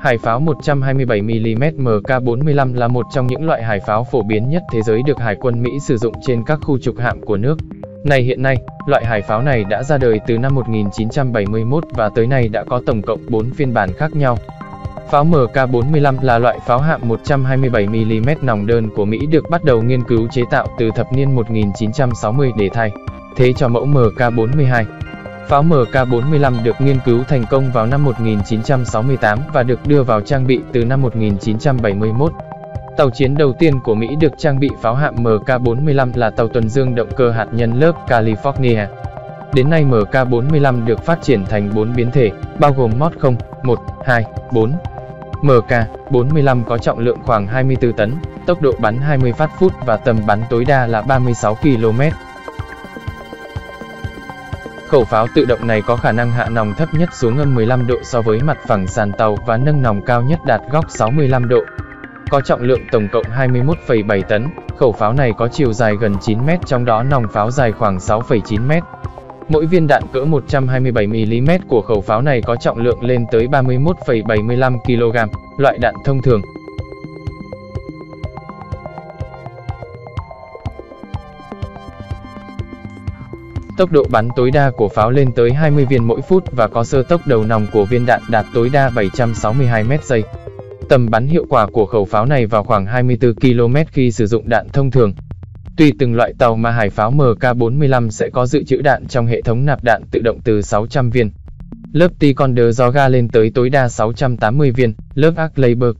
Hải pháo 127mm MK45 là một trong những loại hải pháo phổ biến nhất thế giới được Hải quân Mỹ sử dụng trên các khu trục hạm của nước. Này hiện nay, loại hải pháo này đã ra đời từ năm 1971 và tới nay đã có tổng cộng 4 phiên bản khác nhau. Pháo MK45 là loại pháo hạm 127mm nòng đơn của Mỹ được bắt đầu nghiên cứu chế tạo từ thập niên 1960 để thay thế cho mẫu MK42. Pháo MK45 được nghiên cứu thành công vào năm 1968 và được đưa vào trang bị từ năm 1971. Tàu chiến đầu tiên của Mỹ được trang bị pháo hạm MK45 là tàu tuần dương động cơ hạt nhân lớp California. Đến nay MK45 được phát triển thành 4 biến thể, bao gồm Mod 0, 1, 2, 4. MK45 có trọng lượng khoảng 24 tấn, tốc độ bắn 20 phát phút và tầm bắn tối đa là 36 km. Khẩu pháo tự động này có khả năng hạ nòng thấp nhất xuống âm 15 độ so với mặt phẳng sàn tàu và nâng nòng cao nhất đạt góc 65 độ. Có trọng lượng tổng cộng 21,7 tấn, khẩu pháo này có chiều dài gần 9 mét trong đó nòng pháo dài khoảng 6,9 mét. Mỗi viên đạn cỡ 127mm của khẩu pháo này có trọng lượng lên tới 31,75 kg, loại đạn thông thường. Tốc độ bắn tối đa của pháo lên tới 20 viên mỗi phút và có sơ tốc đầu nòng của viên đạn đạt tối đa 762 m giây. Tầm bắn hiệu quả của khẩu pháo này vào khoảng 24 km khi sử dụng đạn thông thường. Tùy từng loại tàu mà hải pháo MK45 sẽ có dự trữ đạn trong hệ thống nạp đạn tự động từ 600 viên. Lớp Ticonderoga ga lên tới tối đa 680 viên, lớp Arc Labor